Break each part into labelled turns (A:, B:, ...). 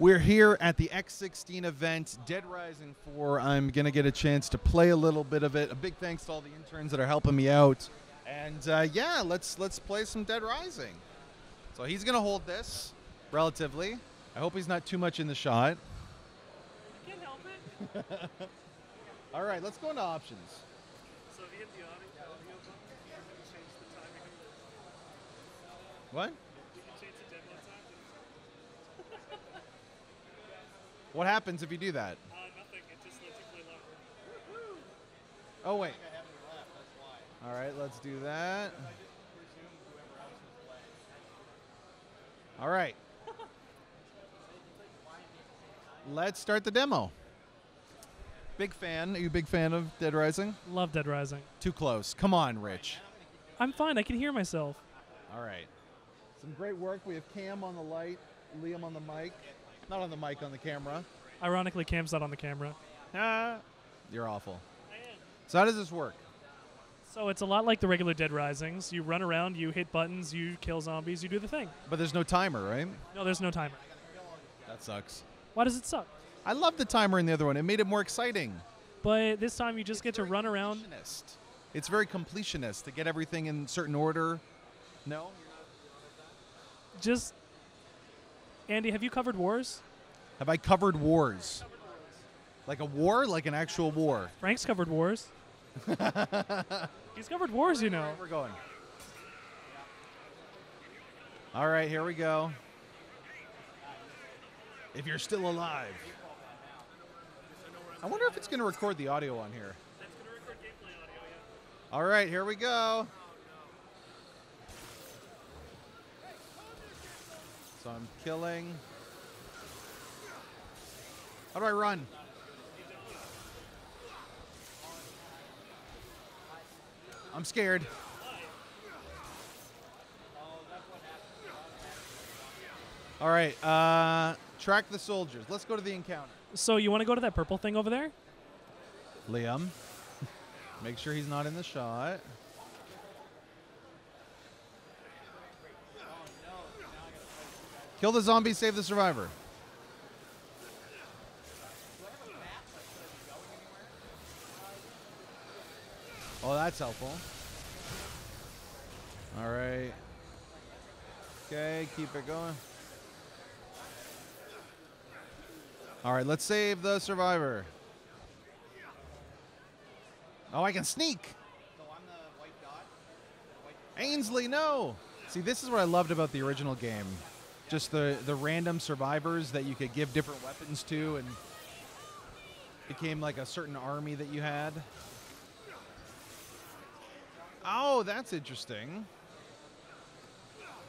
A: We're here at the X16 event, Dead Rising 4. I'm going to get a chance to play a little bit of it. A big thanks to all the interns that are helping me out. And uh, yeah, let's let's play some Dead Rising. So he's going to hold this relatively. I hope he's not too much in the shot.
B: Can't help it.
A: All right, let's go into options.
B: So if you hit the audio, audio button, you can change the timing.
A: What?
B: You can change the demo time.
A: What happens if you do that?
B: Uh, nothing. It just lets you play longer.
A: Oh wait. All right, let's do that. All right. Let's start the demo. Big fan. Are you a big fan of Dead Rising?
B: Love Dead Rising.
A: Too close. Come on, Rich.
B: I'm fine. I can hear myself.
A: All right. Some great work. We have Cam on the light, Liam on the mic. Not on the mic, on the camera.
B: Ironically, Cam's not on the camera.
A: Ah. You're awful. So how does this work?
B: So it's a lot like the regular Dead Risings. You run around, you hit buttons, you kill zombies, you do the thing.
A: But there's no timer, right?
B: No, there's no timer.
A: That sucks.
B: Why does it suck?
A: I love the timer in the other one. It made it more exciting.
B: But this time you just get to run around.
A: Completionist. It's very completionist to get everything in certain order. No?
B: Just. Andy, have you covered wars?
A: Have I covered wars? Like a war? Like an actual war?
B: Frank's covered wars. He's covered wars, you know.
A: We're going. All right, here we go. If you're still alive. I wonder if it's going to record the audio on here. All right, here we go. So I'm killing. How do I run? I'm scared. All right, uh, track the soldiers. Let's go to the encounter.
B: So you want to go to that purple thing over there?
A: Liam, make sure he's not in the shot. Kill the zombie, save the survivor. Oh, that's helpful. All right. Okay, keep it going. All right, let's save the survivor. Oh, I can sneak. Ainsley, no. See, this is what I loved about the original game. Just the, the random survivors that you could give different weapons to and became like a certain army that you had. Oh, that's interesting.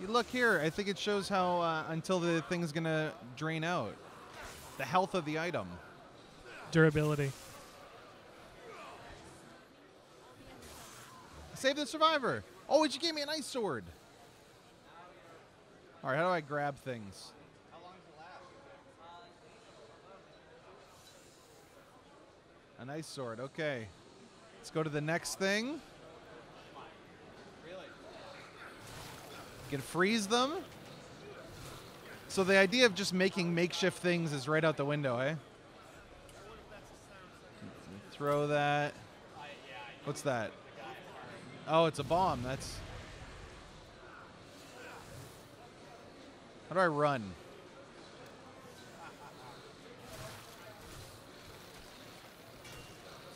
A: You look here. I think it shows how uh, until the thing's gonna drain out, the health of the item.
B: Durability.
A: Save the survivor. Oh, it just gave me an ice sword. All right, how do I grab things? A nice sword. Okay. Let's go to the next thing. Can freeze them. So the idea of just making makeshift things is right out the window, eh? Throw that. What's that? Oh, it's a bomb. That's. How do I run?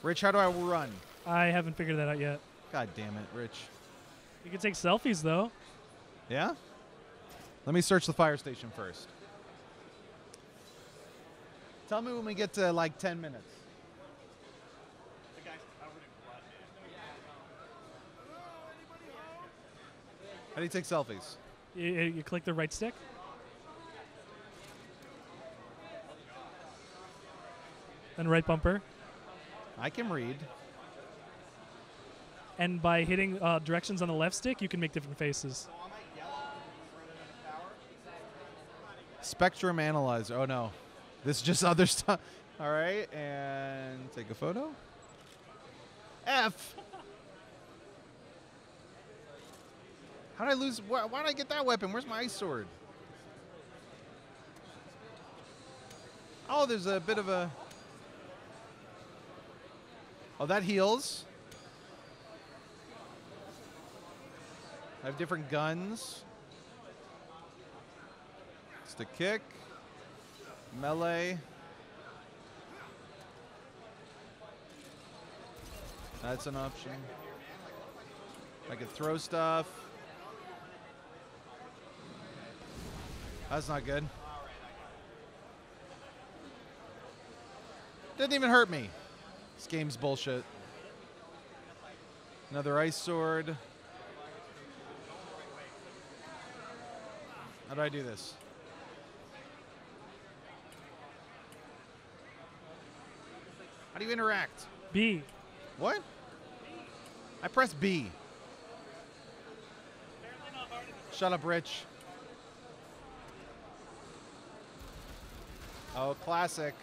A: Rich, how do I run?
B: I haven't figured that out yet.
A: God damn it, Rich.
B: You can take selfies though.
A: Yeah? Let me search the fire station first. Tell me when we get to like 10 minutes. How do you take selfies?
B: You, you click the right stick. Then right bumper.
A: I can read.
B: And by hitting uh, directions on the left stick, you can make different faces.
A: Spectrum analyzer. Oh no. This is just other stuff. All right, and take a photo. F. How did I lose? Why, why did I get that weapon? Where's my ice sword? Oh, there's a bit of a. Oh, that heals. I have different guns. It's the kick, melee. That's an option. I could throw stuff. That's not good. Didn't even hurt me. This game's bullshit. Another ice sword. How do I do this? How do you interact?
B: B.
A: What? I press B. Shut up, Rich. Oh, classic.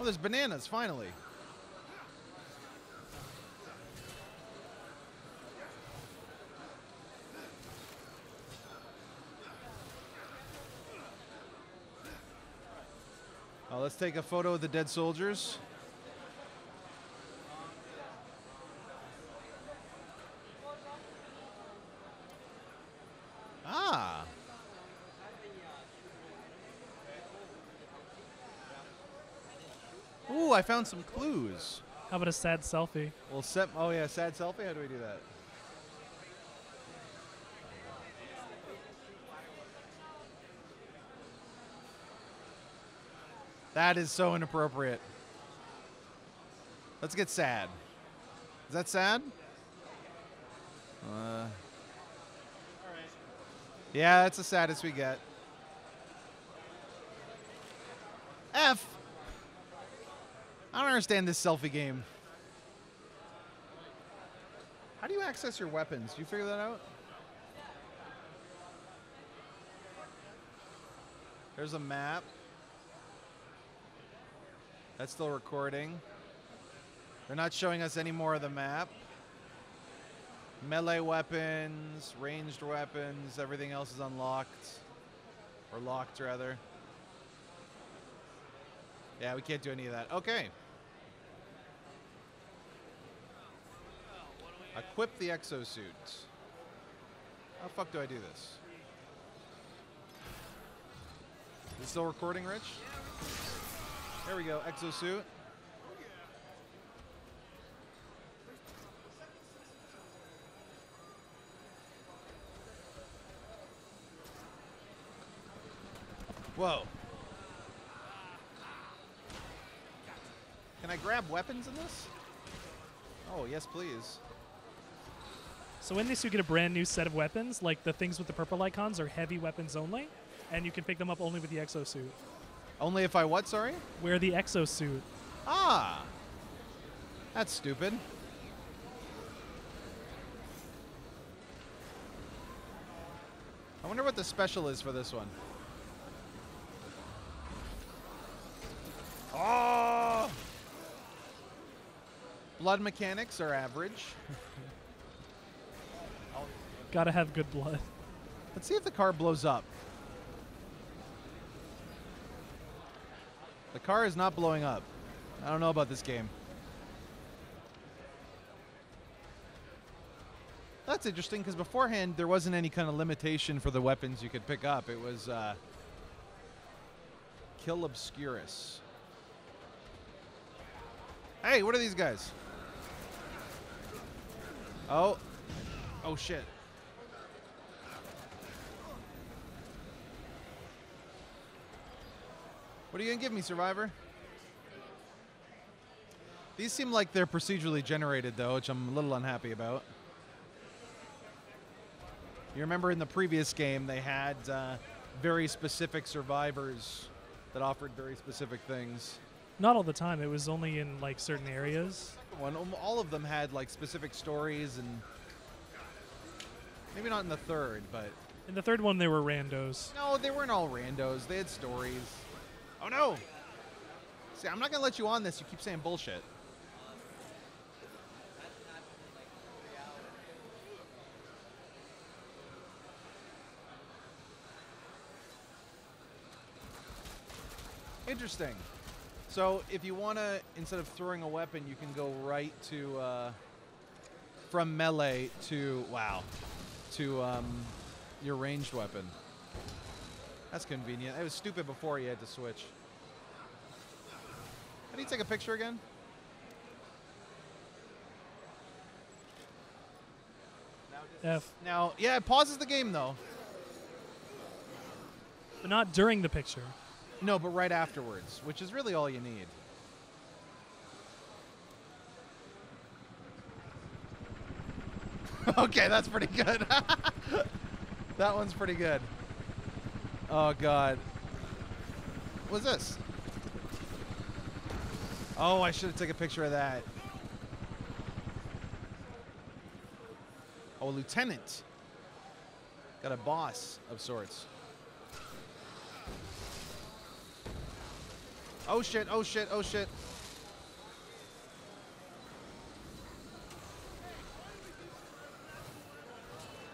A: Oh, there's bananas, finally. Oh, let's take a photo of the dead soldiers. Ooh, I found some clues.
B: How about a sad selfie?
A: Well, set. Oh yeah, sad selfie. How do we do that? That is so inappropriate. Let's get sad. Is that sad? Uh, yeah, that's the saddest we get. F. I don't understand this selfie game. How do you access your weapons? Do you figure that out? There's a map. That's still recording. They're not showing us any more of the map. Melee weapons, ranged weapons, everything else is unlocked. Or locked, rather. Yeah, we can't do any of that. Okay. Equip the exosuit. How the fuck do I do this? Is it still recording, Rich? There we go, exosuit. Whoa. Can I grab weapons in this? Oh, yes, please.
B: So in this, you get a brand new set of weapons. Like the things with the purple icons are heavy weapons only, and you can pick them up only with the exosuit.
A: Only if I what, sorry?
B: Wear the exosuit.
A: Ah. That's stupid. I wonder what the special is for this one. Oh! Blood mechanics are average.
B: Gotta have good blood.
A: Let's see if the car blows up. The car is not blowing up. I don't know about this game. That's interesting because beforehand there wasn't any kind of limitation for the weapons you could pick up. It was uh, Kill Obscuris. Hey, what are these guys? Oh. Oh shit. What are you gonna give me, Survivor? These seem like they're procedurally generated, though, which I'm a little unhappy about. You remember in the previous game, they had uh, very specific survivors that offered very specific things.
B: Not all the time. It was only in like certain areas.
A: One, um, all of them had like specific stories, and maybe not in the third, but
B: In the third one, they were randos.
A: no, they weren't all randos. They had stories. Oh no! See, I'm not gonna let you on this. You keep saying bullshit. Interesting. So if you want to, instead of throwing a weapon, you can go right to, uh, from melee to, wow, to um, your ranged weapon. That's convenient. It was stupid before you had to switch. How do you take a picture again?
B: F.
A: Now, yeah, it pauses the game though.
B: But not during the picture.
A: No, but right afterwards, which is really all you need. okay, that's pretty good. that one's pretty good. Oh god. What's this? Oh, I should have taken a picture of that. Oh, a lieutenant. Got a boss of sorts. Oh shit, oh shit, oh shit.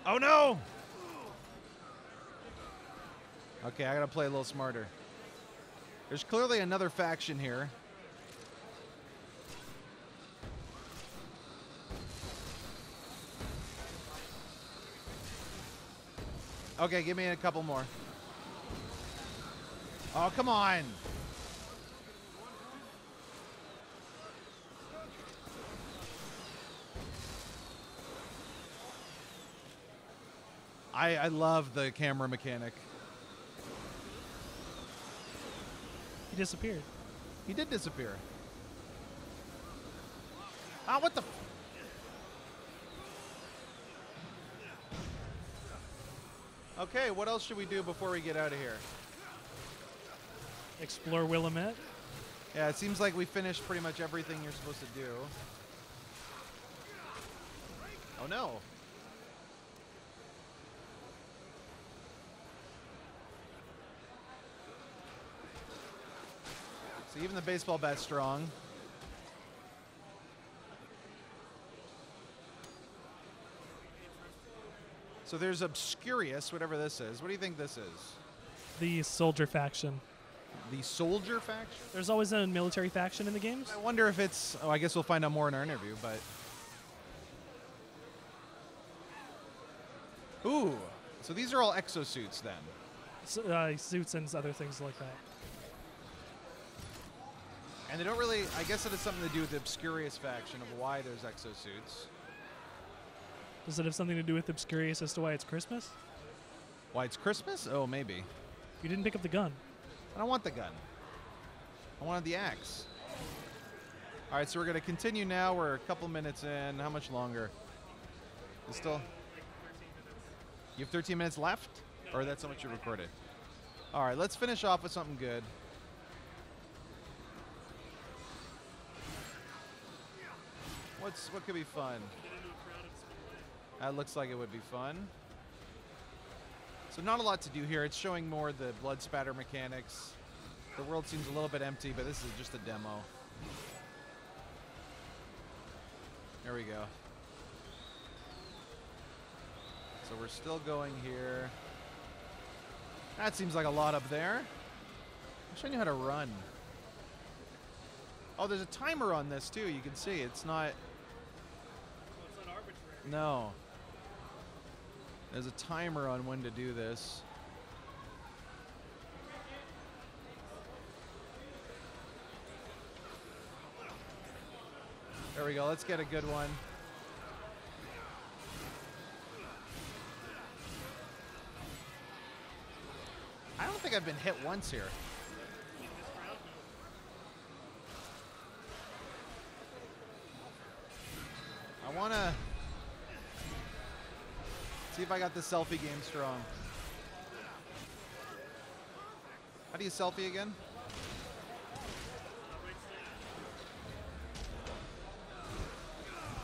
A: Oh no! Okay, I gotta play a little smarter. There's clearly another faction here. Okay, give me a couple more. Oh, come on. I, I love the camera mechanic.
B: He disappeared.
A: He did disappear. Ah, what the? Okay, what else should we do before we get out of here?
B: Explore Willamette.
A: Yeah, it seems like we finished pretty much everything you're supposed to do. Oh no. So even the baseball bat's strong. So there's Obscuris, whatever this is. What do you think this is?
B: The soldier faction.
A: The soldier faction?
B: There's always a military faction in the games.
A: I wonder if it's. Oh, I guess we'll find out more in our interview, but. Ooh. So these are all exosuits then.
B: S- uh, suits and other things like that.
A: And they don't really. I guess it has something to do with the Obscuris faction of why there's exosuits.
B: Does it have something to do with Obscuris as to why it's Christmas?
A: Why it's Christmas? Oh, maybe.
B: You didn't pick up the gun.
A: I don't want the gun. I wanted the axe. All right, so we're going to continue now. We're a couple minutes in. How much longer? You still? You have 13 minutes left? Or that's how much you recorded? All right, let's finish off with something good. What's what could be fun? That looks like it would be fun. So not a lot to do here. It's showing more the blood spatter mechanics. The world seems a little bit empty, but this is just a demo. There we go. So we're still going here. That seems like a lot up there. I'm showing you how to run. Oh, there's a timer on this too. You can see it's not. No. There's a timer on when to do this. There we go. Let's get a good one. I don't think I've been hit once here. I want to see if I got the selfie game strong. How do you selfie again?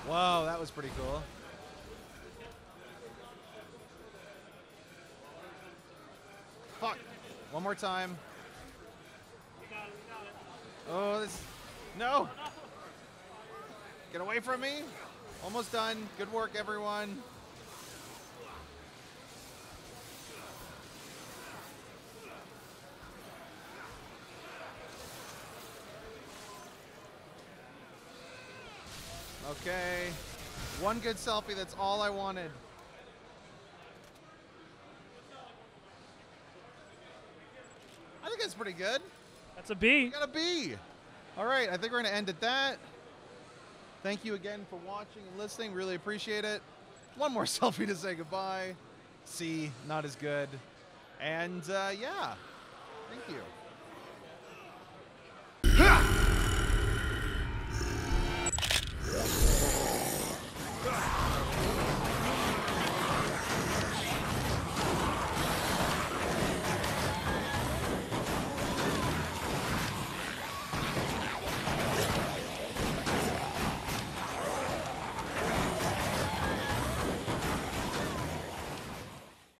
A: Whoa, that was pretty cool. Fuck. One more time. Oh, this. No! Get away from me. Almost done. Good work, everyone. Okay. One good selfie, that's all I wanted. I think that's pretty good.
B: That's a B.
A: Got a B. All right, I think we're going to end at that. Thank you again for watching and listening. Really appreciate it. One more selfie to say goodbye. C, not as good. And uh, yeah, thank you.